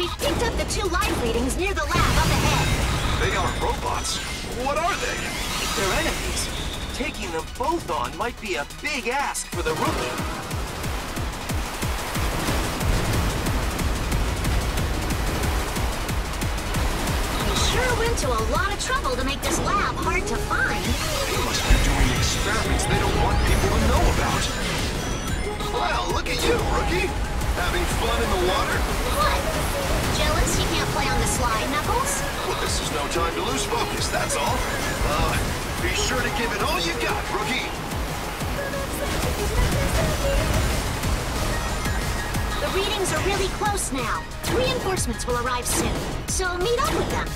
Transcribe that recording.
We've picked up the two live readings near the lab up ahead. They aren't robots. What are they? They're enemies. Taking them both on might be a big ask for the rookie. We sure went to a lot of trouble to make this lab hard to find. They must be doing experiments they don't want people to know about. Well, look at you, rookie. Having fun in the water? No time to lose focus, that's all. Uh, be sure to give it all you got, rookie. The readings are really close now. Reinforcements will arrive soon, so meet up with them.